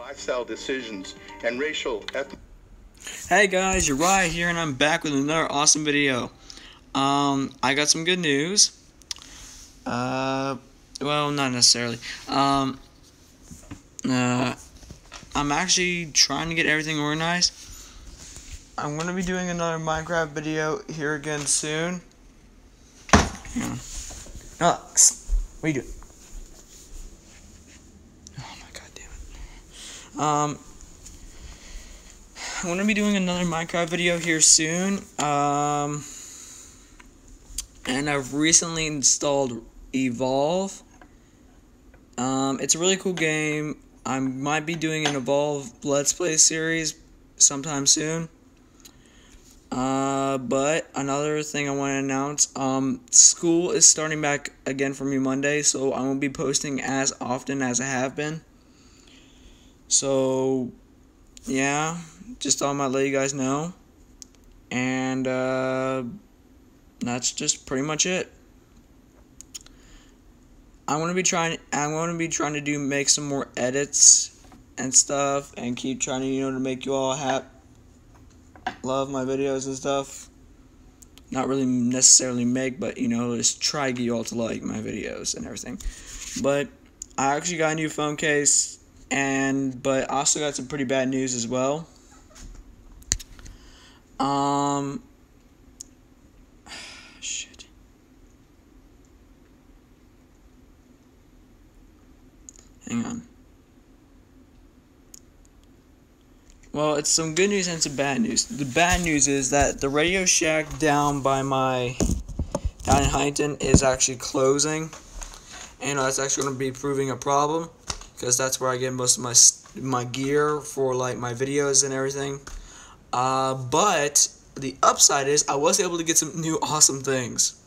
lifestyle decisions and racial ethnic. Hey guys, Uriah here, and I'm back with another awesome video. Um, I got some good news. Uh, well, not necessarily. Um, uh, I'm actually trying to get everything organized. I'm gonna be doing another Minecraft video here again soon. Yeah. Alex, what are you doing? Oh my god damn it. Um, I'm gonna be doing another Minecraft video here soon. Um, and I've recently installed Evolve. Um, it's a really cool game. I might be doing an Evolve Let's Play series sometime soon. Uh, but another thing I want to announce, um, school is starting back again for me Monday, so I won't be posting as often as I have been. So, yeah, just thought I might let you guys know. And, uh, that's just pretty much it. I'm gonna be trying. I'm gonna be trying to do make some more edits and stuff, and keep trying to you know to make you all happy love my videos and stuff. Not really necessarily make, but you know, just try to get you all to like my videos and everything. But I actually got a new phone case, and but I also got some pretty bad news as well. Um. Shit. Hang on. Well, it's some good news and some bad news. The bad news is that the Radio Shack down by my down in Huntington is actually closing, and that's actually going to be proving a problem because that's where I get most of my my gear for like my videos and everything. Uh, but the upside is I was able to get some new awesome things.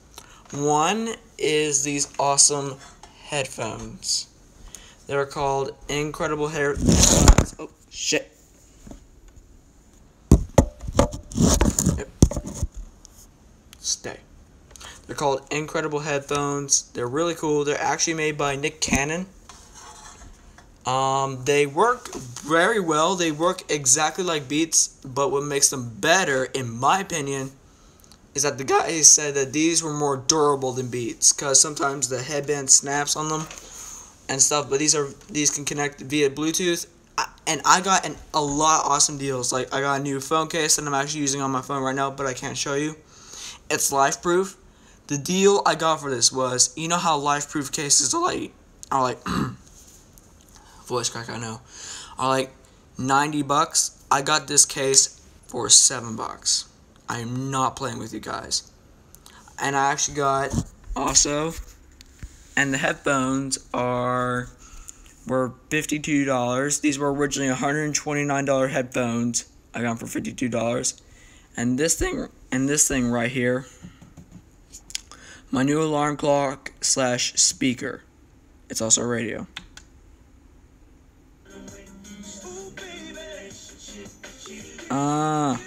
One is these awesome headphones. They're called Ncredible Headphones. Oh shit. stay. They're called Ncredible Headphones. They're really cool. They're actually made by Nick Cannon. Um, they work very well. They work exactly like Beats, but what makes them better, in my opinion, is that the guy said that these were more durable than Beats, because sometimes the headband snaps on them and stuff. But these are these can connect via Bluetooth, and I got an, a lot of awesome deals. Like I got a new phone case that I'm actually using on my phone right now, but I can't show you. It's LifeProof. The deal I got for this was, you know how LifeProof cases are like, are like, voice crack, I know, are like 90 bucks. I got this case for 7 bucks. I am not playing with you guys. And I actually got also, and the headphones are, were $52. These were originally $129 headphones. I got them for $52. And this thing, and this thing right here, my new alarm clock slash speaker. It's also a radio. Ah.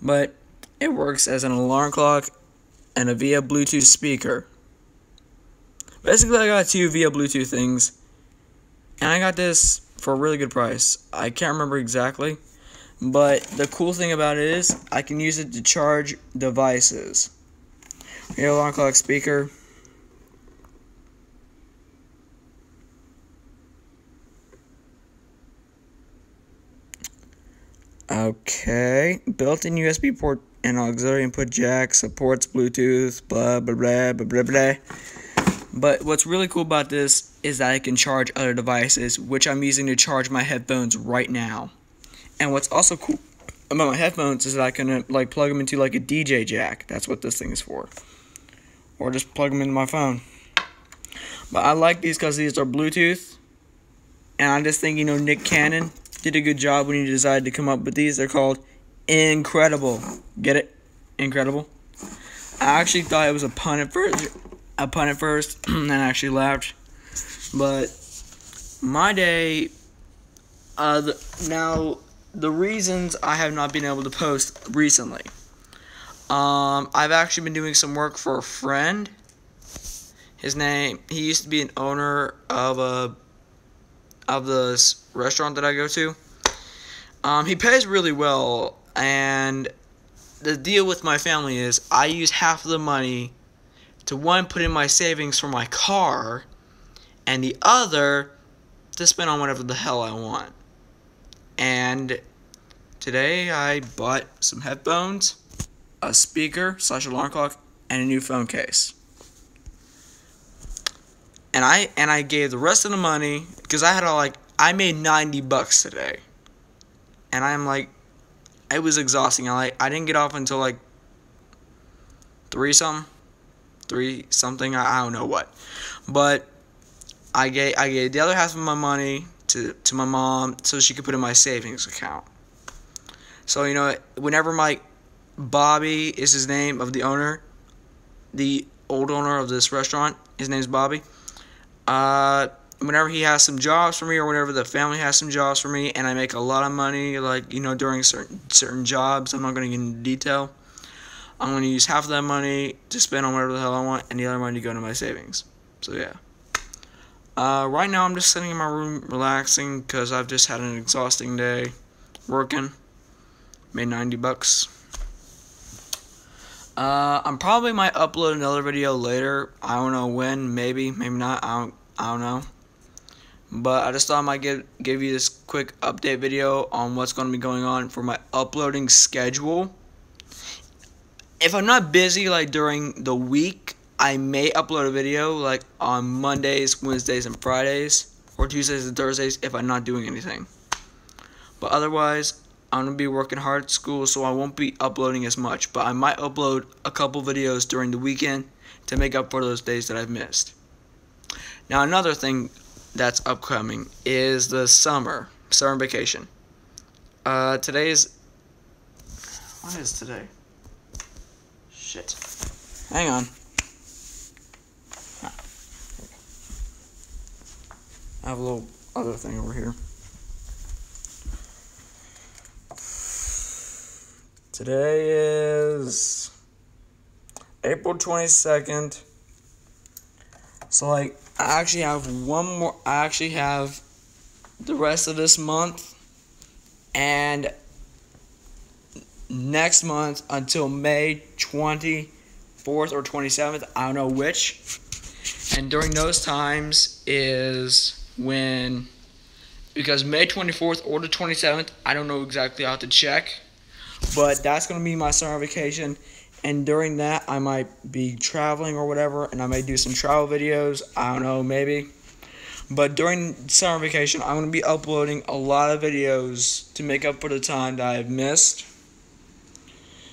But it works as an alarm clock and a via Bluetooth speaker. Basically, I got two via Bluetooth things, and I got this for a really good price. I can't remember exactly, but the cool thing about it is I can use it to charge devices. Here, alarm clock speaker. Okay, built-in USB port and auxiliary input jack supports Bluetooth, blah blah blah blah blah blah. But what's really cool about this is that I can charge other devices, which I'm using to charge my headphones right now. And what's also cool about my headphones is that I can uh, like plug them into like a DJ jack. That's what this thing is for. Or just plug them into my phone. But I like these because these are Bluetooth. And I just think, you know, Nick Cannon did a good job when you decided to come up with these. They're called Ncredible. Get it? Incredible. I actually thought it was a pun at first. A pun at first, and I actually laughed. But my day, uh, the, now the reasons I have not been able to post recently. Um, I've actually been doing some work for a friend. His name. He used to be an owner of a of the restaurant that I go to. Um, he pays really well, and the deal with my family is I use half of the money to one put in my savings for my car, and the other to spend on whatever the hell I want. And today I bought some headphones, a speaker slash alarm clock, and a new phone case. And I and I gave the rest of the money because I had a, like I made ninety bucks today, and I'm like, it was exhausting. I like I didn't get off until like three something, three something. I, I don't know what, but I gave I gave the other half of my money to to my mom so she could put in my savings account. So you know, whenever my Bobby is his name of the owner, the old owner of this restaurant, his name's Bobby. Uh, whenever he has some jobs for me, or whenever the family has some jobs for me, and I make a lot of money, like you know, during certain certain jobs, I'm not going to get into detail. I'm going to use half of that money to spend on whatever the hell I want, and the other money to go into my savings. So yeah. Uh, right now, I'm just sitting in my room relaxing because I've just had an exhausting day working. Made 90 bucks. Uh, I'm probably might upload another video later. I don't know when, maybe, maybe not. I don't, I don't know. But I just thought I might give give you this quick update video on what's going to be going on for my uploading schedule. If I'm not busy like during the week, I may upload a video like on Mondays, Wednesdays, and Fridays, or Tuesdays and Thursdays if I'm not doing anything. But otherwise, I'm gonna be working hard at school, so I won't be uploading as much. But I might upload a couple videos during the weekend to make up for those days that I've missed. Now, another thing that's upcoming is the summer summer vacation. Uh, today is what is today? Shit. Hang on. I have a little other thing over here. Today is April 22nd. So, like, I actually have one more. I actually have the rest of this month and next month until May 24th or 27th. I don't know which. And during those times is when because May 24th or the 27th, I don't know exactly. I have to check, but that's gonna be my summer vacation. And during that, I might be traveling or whatever, and I may do some travel videos. I don't know, maybe. But during summer vacation, I'm gonna be uploading a lot of videos to make up for the time that I've missed.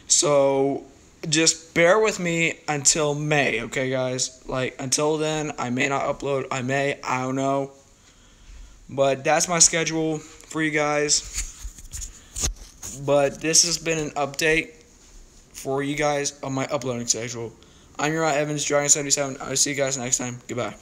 So just bear with me until May, okay, guys? Like until then, I may not upload. I may. I don't know. But that's my schedule for you guys. But this has been an update for you guys on my uploading schedule. I'm your Evans, Dragon77. I'll see you guys next time. Goodbye.